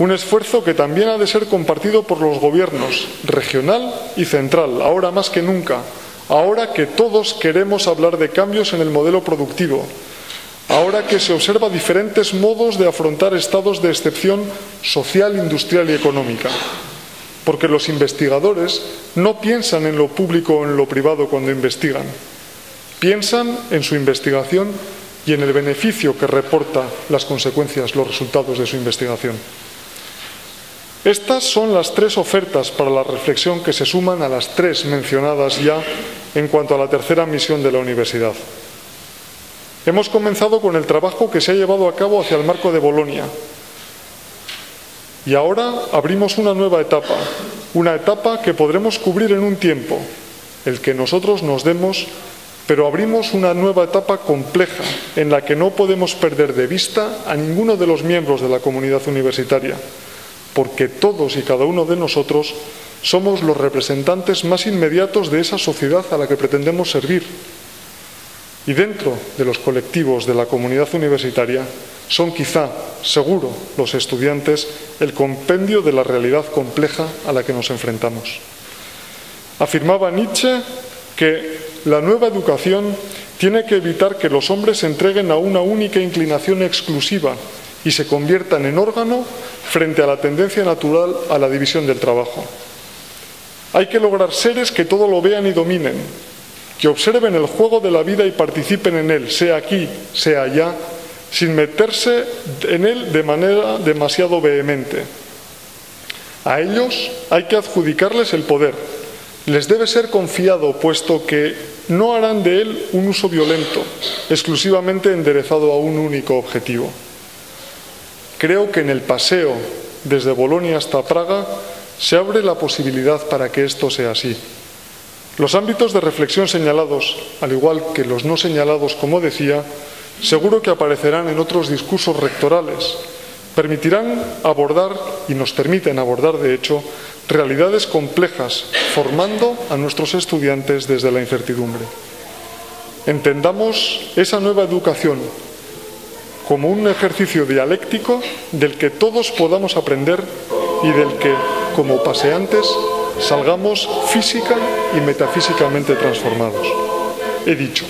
Un esfuerzo que también ha de ser compartido por los gobiernos regional y central, ahora más que nunca, ahora que todos queremos hablar de cambios en el modelo productivo, ahora que se observa diferentes modos de afrontar estados de excepción social, industrial y económica. Porque los investigadores no piensan en lo público o en lo privado cuando investigan. Piensan en su investigación y en el beneficio que reporta las consecuencias, los resultados de su investigación. Estas son las tres ofertas para la reflexión que se suman a las tres mencionadas ya en cuanto a la tercera misión de la universidad. Hemos comenzado con el trabajo que se ha llevado a cabo hacia el marco de Bolonia. Y ahora abrimos una nueva etapa, una etapa que podremos cubrir en un tiempo, el que nosotros nos demos, pero abrimos una nueva etapa compleja en la que no podemos perder de vista a ninguno de los miembros de la comunidad universitaria, porque todos y cada uno de nosotros somos los representantes más inmediatos de esa sociedad a la que pretendemos servir y dentro de los colectivos de la comunidad universitaria son quizá, seguro, los estudiantes el compendio de la realidad compleja a la que nos enfrentamos. Afirmaba Nietzsche que la nueva educación tiene que evitar que los hombres se entreguen a una única inclinación exclusiva y se conviertan en órgano frente a la tendencia natural a la división del trabajo. Hay que lograr seres que todo lo vean y dominen, que observen el juego de la vida y participen en él, sea aquí, sea allá, sin meterse en él de manera demasiado vehemente. A ellos hay que adjudicarles el poder. Les debe ser confiado, puesto que no harán de él un uso violento, exclusivamente enderezado a un único objetivo. Creo que en el paseo desde Bolonia hasta Praga se abre la posibilidad para que esto sea así. Los ámbitos de reflexión señalados, al igual que los no señalados, como decía, seguro que aparecerán en otros discursos rectorales. Permitirán abordar, y nos permiten abordar, de hecho, realidades complejas, formando a nuestros estudiantes desde la incertidumbre. Entendamos esa nueva educación como un ejercicio dialéctico del que todos podamos aprender y del que, como paseantes, salgamos física y metafísicamente transformados. He dicho.